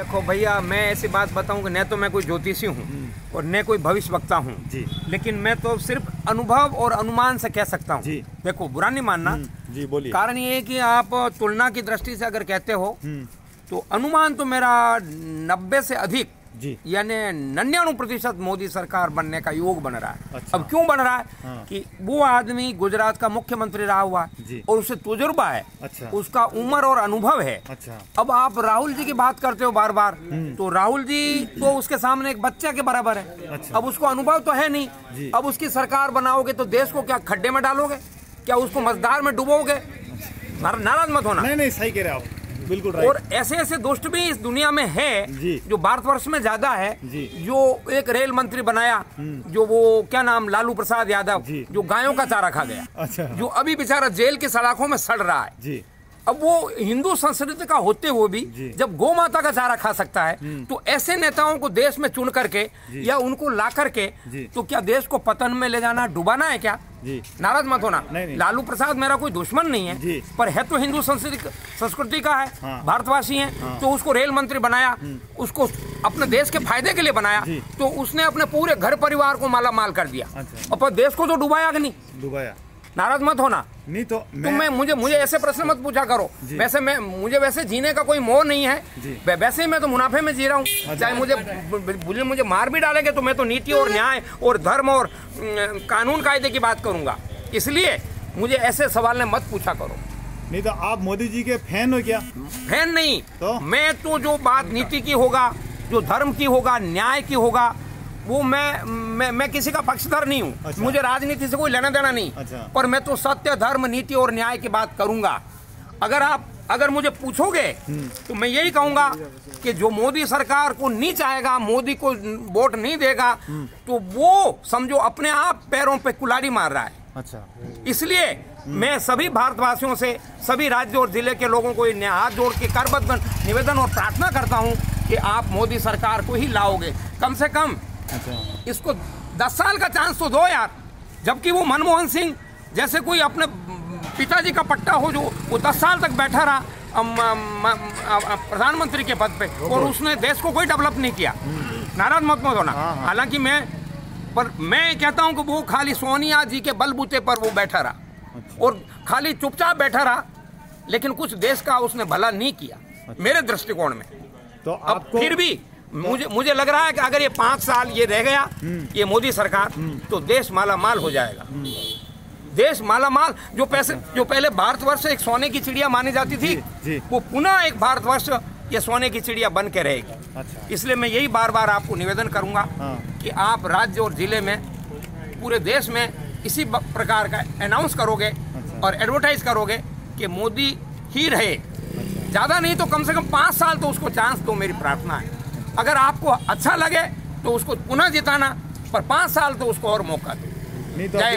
देखो भैया मैं ऐसी बात बताऊँ कि न तो मैं कोई ज्योतिषी हूँ और न कोई भविष्य वक्ता हूँ। जी। लेकिन मैं तो सिर्फ़ अनुभव और अनुमान से कह सकता हूँ। जी। देखो बुरा नहीं मानना। जी बोलिए। कारण ये है कि आप तुलना की दृष्टि से अगर कहते हो हम्म, तो अनुमान तो मेरा नब्बे से अधिक जी। यानी नन्यानवे प्रतिशत मोदी सरकार बनने का योग बन रहा है। अच्छा। अब क्यों बन रहा है? हाँ। कि वो आदमी गुजरात का मुख्यमंत्री रहा हुआ है। और उसे तजुर्बा है। अच्छा। उसका उम्र और अनुभव है। अच्छा। अब आप राहुल जी की बात करते हो बार बार तो राहुल जी तो उसके सामने एक बच्चे के बराबर है। अच्छा। अब उसको अनुभव तो है नहीं। अब उसकी सरकार बनाओगे तो देश को क्या खड्डे में डालोगे? क्या उसको मजदार में डुबोगे? नाराज़ मत होना। नहीं नहीं सही कह रहे हैं बिल्कुल और ऐसे ऐसे दोस्त भी इस दुनिया में है जो. भारतवर्ष में ज़्यादा है जो. एक रेल मंत्री बनाया जो वो क्या नाम लालू प्रसाद यादव जो गायों का चारा खा गया अच्छा. जो अभी बेचारा जेल की सड़कों में सड़ रहा है। जी. अब वो हिंदू संस्कृति का होते हुए भी जब गौ माता का चारा खा सकता है तो ऐसे नेताओं को देश में चुन करके या उनको ला करके तो क्या देश को पतन में ले जाना डुबाना है क्या? नाराज़ मत होना। नहीं, नहीं। लालू प्रसाद मेरा कोई दुश्मन नहीं है पर है तो हिंदू संस्कृति संस्कृति का है हाँ। भारतवासी है हाँ। तो उसको रेल मंत्री बनाया उसको अपने देश के फ़ायदे के लिए बनाया तो उसने अपने पूरे घर परिवार को माला माल कर दिया। अच्छा। और देश को तो डुबाया कि नहीं? डुबाया। नाराज़ मत होना। नहीं तो तुम मैं मुझे मुझे ऐसे प्रश्न मत पूछा करो। वैसे मैं मुझे वैसे जीने का कोई मोह नहीं है। वैसे ही मैं तो मुनाफे में जी रहा हूँ। चाहे मुझे ब- ब- मुझे मार भी डालेंगे तो मैं तो नीति और न्याय और धर्म और कानून कायदे की बात करूँगा। इसलिए मुझे ऐसे सवाल ने मत पूछा करो। नहीं तो आप मोदी जी के फ़ैन हो क्या? फ़ैन नहीं। तो? मैं तो जो बात नीति की होगा जो धर्म की होगा न्याय की होगा वो मैं मैं मैं किसी का पक्षधर नहीं हूँ। अच्छा। मुझे राजनीति से कोई लेना देना नहीं। अच्छा। पर मैं तो सत्य धर्म नीति और न्याय की बात करूँगा। अगर आप अगर मुझे पूछोगे तो मैं यही कहूँगा कि जो मोदी सरकार को नहीं चाहेगा मोदी को वोट नहीं देगा तो वो समझो अपने आप पैरों पे कुलाड़ी मार रहा है। अच्छा। इसलिए मैं सभी भारतवासियों से सभी राज्य और ज़िले के लोगों को हाथ जोड़ के करबद्ध निवेदन और प्रार्थना करता हूँ कि आप मोदी सरकार को ही लाओगे। कम से कम इसको दस साल का चांस तो दो यार। जबकि वो मनमोहन सिंह जैसे कोई अपने पिताजी का पट्टा हो जो वो दस साल तक बैठा रहा प्रधानमंत्री के पद पे और उसने देश को कोई डेवलप नहीं किया। नाराज़ मत मत होना। हाँ, हाँ। हालाँकि मैं पर मैं कहता हूँ कि वो खाली सोनिया जी के बलबूते पर वो बैठा रहा। अच्छा। और खाली चुपचाप बैठा रहा लेकिन कुछ देश का उसने भला नहीं किया मेरे दृष्टिकोण में। तो अब आपको फिर भी मुझे मुझे लग रहा है कि अगर ये पाँच साल ये रह गया ये मोदी सरकार तो देश माला माल हो जाएगा। देश माला माल जो पैसे जो पहले भारतवर्ष एक सोने की चिड़िया मानी जाती थी जी, जी। वो पुनः एक भारतवर्ष ये सोने की चिड़िया बन के रहेगी। अच्छा। इसलिए मैं यही बार बार आपको निवेदन करूँगा हाँ। कि आप राज्य और ज़िले में पूरे देश में इसी प्रकार का अनाउंस करोगे अच्छा। और एडवर्टाइज करोगे कि मोदी ही रहे। ज़्यादा नहीं तो कम से कम पाँच साल तो उसको चांस दो मेरी प्रार्थना है। अगर आपको अच्छा लगे तो उसको पुनः जिताना पर पाँच साल तो उसको और मौका दे। नहीं तो जय